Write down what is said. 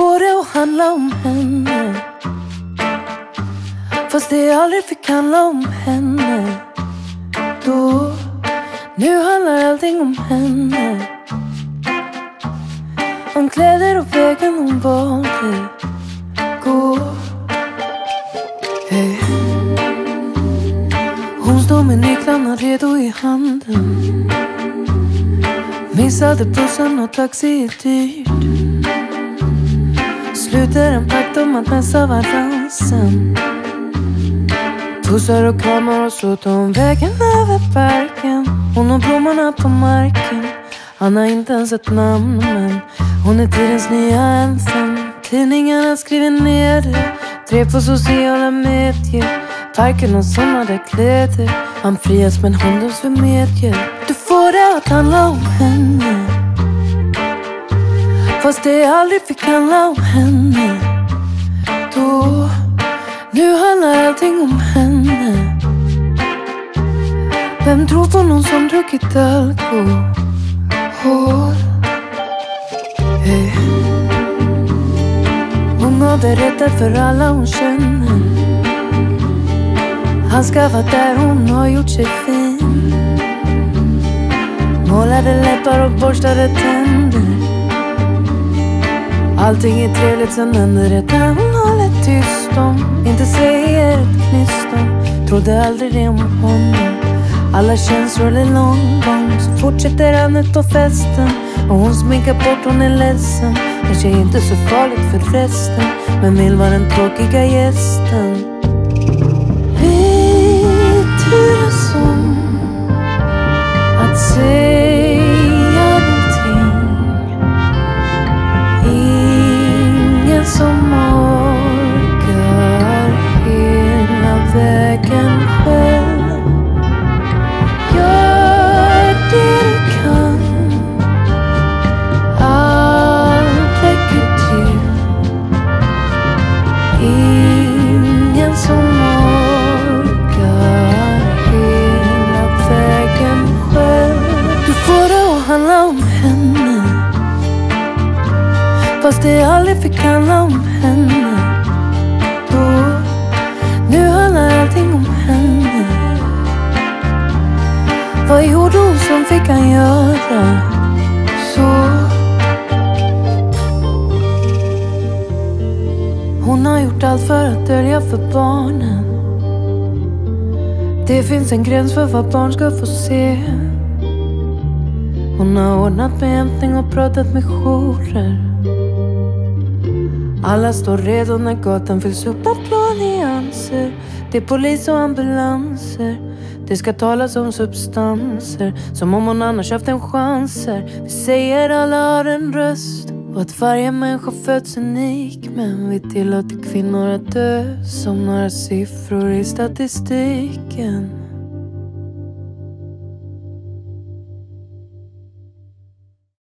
Får det att handla om henne? Fast det aldrig fick handla om henne. Då Nu handlar allting om henne. Om kläder och vägen hon valde gå hey. Eh. Hon står med nycklarna redo i handen. Missade bussen och taxi är dyrt. Sluter en pakt om att messa varann sen Pussar och kramar och så tar hon vägen över parken. Hon har blommorna på marken. Han har inte ens ett namn men Hon är tidens nya ensam Tidningarna skriver ner det. Drev på sociala medier. Parken har somnade kläder. Han frias men hon döms för medier Du får det att handla om henne. Fast det aldrig fick handla om henne. Då Nu handlar allting om henne. Vem tror på någon som druckit alkohol? Hey. Eh. Hon har berättat för alla hon känner. Han ska vara där hon har gjort sig fin. Målade läppar och borstade tänder. Allting är trevligt sen händer det där hon håller tyst om? Inte säger ett knyst om. Trodde aldrig det om honom. Alla känslor är lång gång. Så fortsätter han ut på festen. Och hon sminkar bort, hon är ledsen. Kanske inte så farligt för resten. Men vill vara den tråkiga gästen. Ingen som orkar hela vägen själv. Du får det att handla om henne Fast det aldrig fick handla om henne. Då Nu handlar allting om henne. Vad gjorde hon som fick han göra? Hon har gjort allt för att dölja för barnen. Det finns en gräns för vad barn ska få se. Hon har ordnat med hämtning och pratat med jourer. Alla står redo när gatan fylls upp av blå nyanser. Det är polis och ambulanser. Det ska talas om substanser. Som om hon annars haft en chanser. Vi säger alla har en röst. Och att varje människa föds unik Men vi tillåter kvinnor att dö Som några siffror i statistiken.